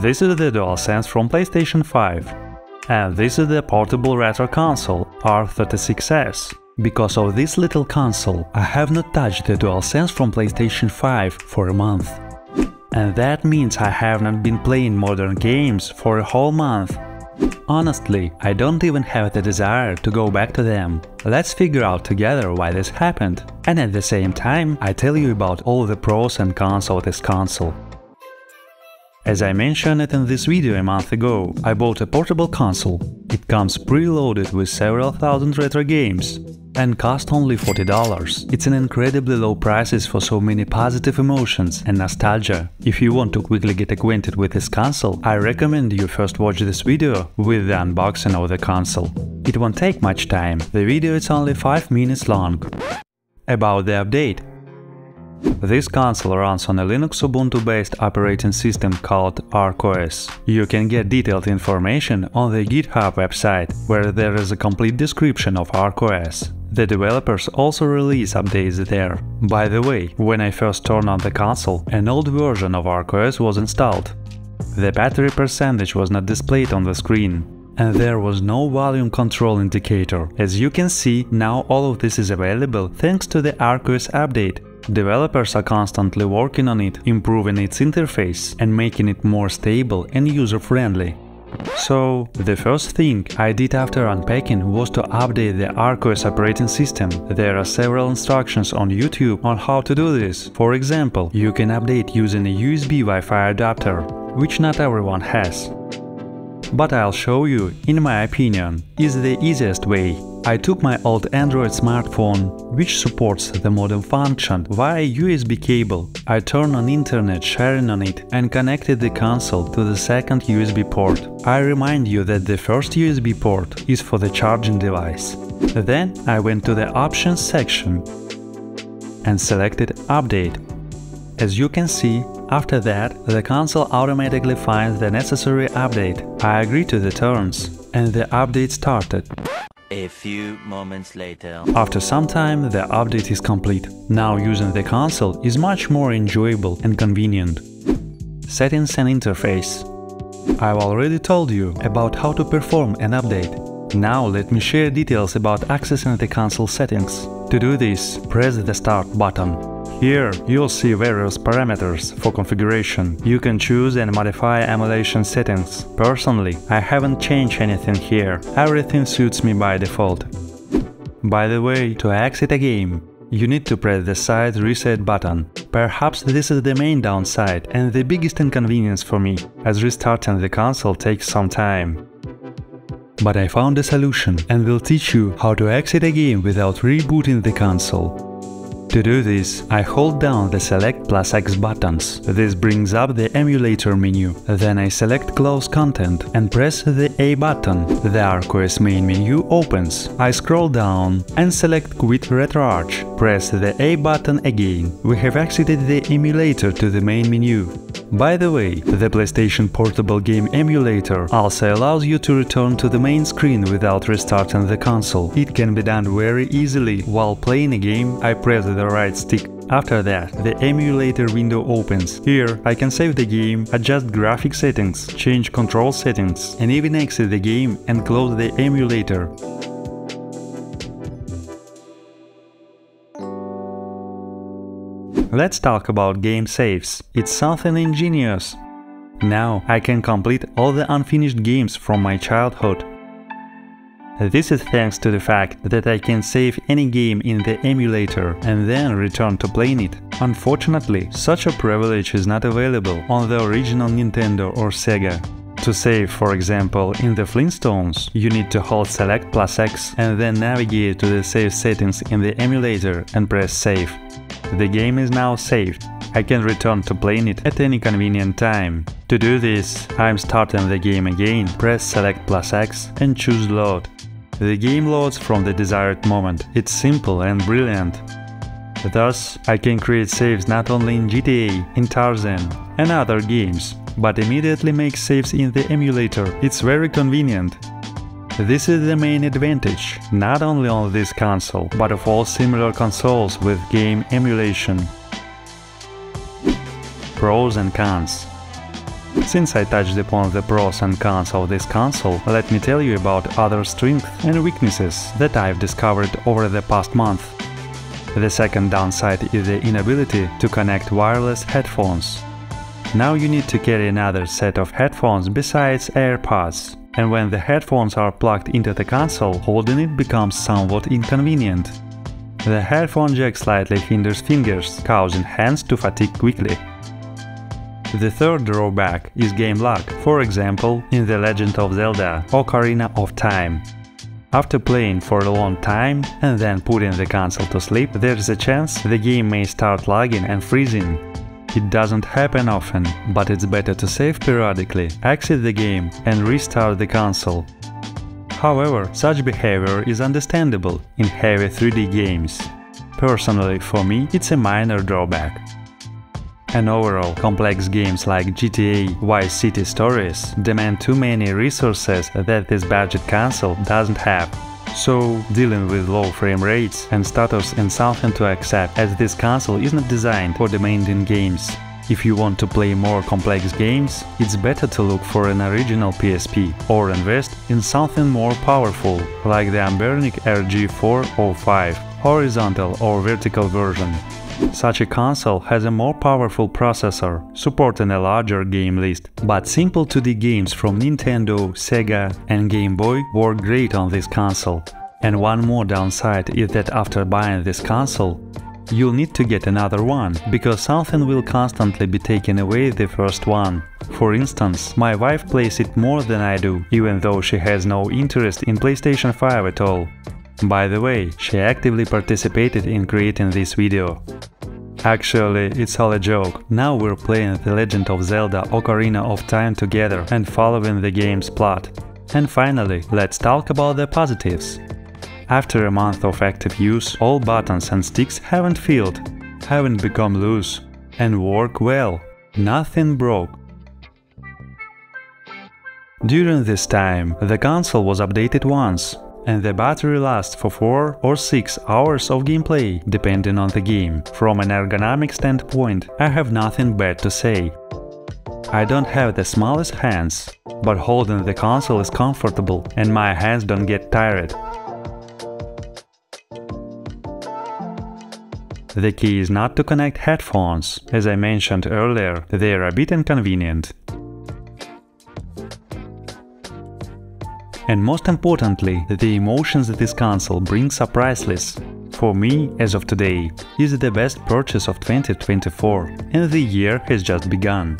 This is the DualSense from PlayStation 5. And this is the portable retro console R36S. Because of this little console, I have not touched the DualSense from PlayStation 5 for a month. And that means I have not been playing modern games for a whole month. Honestly, I don't even have the desire to go back to them. Let's figure out together why this happened. And at the same time, I tell you about all the pros and cons of this console. As I mentioned in this video a month ago, I bought a portable console. It comes preloaded with several thousand retro games and cost only $40. It's an incredibly low prices for so many positive emotions and nostalgia. If you want to quickly get acquainted with this console, I recommend you first watch this video with the unboxing of the console. It won't take much time, the video is only 5 minutes long. About the update, this console runs on a Linux Ubuntu-based operating system called ArkOS. You can get detailed information on the GitHub website, where there is a complete description of ArkOS. The developers also release updates there. By the way, when I first turned on the console, an old version of ArkOS was installed. The battery percentage was not displayed on the screen, and there was no volume control indicator. As you can see, now all of this is available thanks to the ArkOS update, Developers are constantly working on it, improving its interface and making it more stable and user-friendly. So, the first thing I did after unpacking was to update the ArkOS operating system. There are several instructions on YouTube on how to do this. For example, you can update using a USB Wi-Fi adapter, which not everyone has. But I'll show you, in my opinion, is the easiest way. I took my old Android smartphone, which supports the modem function via USB cable. I turned on internet sharing on it and connected the console to the second USB port. I remind you that the first USB port is for the charging device. Then I went to the options section and selected update. As you can see, after that, the console automatically finds the necessary update. I agree to the terms, and the update started. A few moments later. After some time, the update is complete. Now using the console is much more enjoyable and convenient. Settings and interface. I've already told you about how to perform an update. Now let me share details about accessing the console settings. To do this, press the Start button. Here you'll see various parameters for configuration. You can choose and modify emulation settings. Personally, I haven't changed anything here, everything suits me by default. By the way, to exit a game, you need to press the side reset button. Perhaps this is the main downside and the biggest inconvenience for me, as restarting the console takes some time. But I found a solution and will teach you how to exit a game without rebooting the console. To do this, I hold down the Select plus X buttons. This brings up the emulator menu. Then I select Close Content and press the A button. The ArkOS main menu opens. I scroll down and select Quit RetroArch. Press the A button again. We have exited the emulator to the main menu. By the way, the PlayStation Portable Game Emulator also allows you to return to the main screen without restarting the console. It can be done very easily. While playing a game, I press the right stick. After that, the emulator window opens. Here, I can save the game, adjust graphic settings, change control settings, and even exit the game and close the emulator. Let's talk about game saves. It's something ingenious. Now I can complete all the unfinished games from my childhood. This is thanks to the fact that I can save any game in the emulator and then return to playing it. Unfortunately, such a privilege is not available on the original Nintendo or Sega. To save, for example, in the Flintstones, you need to hold Select plus X and then navigate to the save settings in the emulator and press Save. The game is now saved. I can return to playing it at any convenient time. To do this, I'm starting the game again, press Select plus X and choose Load. The game loads from the desired moment. It's simple and brilliant. Thus, I can create saves not only in GTA, in Tarzan and other games, but immediately make saves in the emulator. It's very convenient. This is the main advantage, not only on this console, but of all similar consoles with game emulation. Pros and cons Since I touched upon the pros and cons of this console, let me tell you about other strengths and weaknesses that I've discovered over the past month. The second downside is the inability to connect wireless headphones. Now you need to carry another set of headphones besides AirPods, and when the headphones are plugged into the console, holding it becomes somewhat inconvenient. The headphone jack slightly hinders fingers, causing hands to fatigue quickly. The third drawback is game lag, for example, in The Legend of Zelda Ocarina of Time. After playing for a long time and then putting the console to sleep, there's a chance the game may start lagging and freezing. It doesn't happen often, but it's better to save periodically, exit the game and restart the console. However, such behavior is understandable in heavy 3D games. Personally, for me, it's a minor drawback. And overall, complex games like GTA, Vice City Stories demand too many resources that this budget console doesn't have. So, dealing with low frame rates and stutters is something to accept as this console is not designed for demanding games. If you want to play more complex games, it's better to look for an original PSP or invest in something more powerful, like the Anbernic RG405 horizontal or vertical version. Such a console has a more powerful processor, supporting a larger game list, but simple 2D games from Nintendo, Sega and Game Boy work great on this console. And one more downside is that after buying this console, you'll need to get another one, because something will constantly be taken away the first one. For instance, my wife plays it more than I do, even though she has no interest in PlayStation 5 at all. By the way, she actively participated in creating this video. Actually, it's all a joke. Now we're playing The Legend of Zelda Ocarina of Time together and following the game's plot. And finally, let's talk about the positives. After a month of active use, all buttons and sticks haven't failed, haven't become loose, and work well. Nothing broke. During this time, the console was updated once, and the battery lasts for 4 or 6 hours of gameplay, depending on the game. From an ergonomic standpoint, I have nothing bad to say. I don't have the smallest hands, but holding the console is comfortable and my hands don't get tired. The key is not to connect headphones, as I mentioned earlier, they are a bit inconvenient. And most importantly, the emotions that this console brings are priceless. For me, as of today, is the best purchase of 2024, and the year has just begun.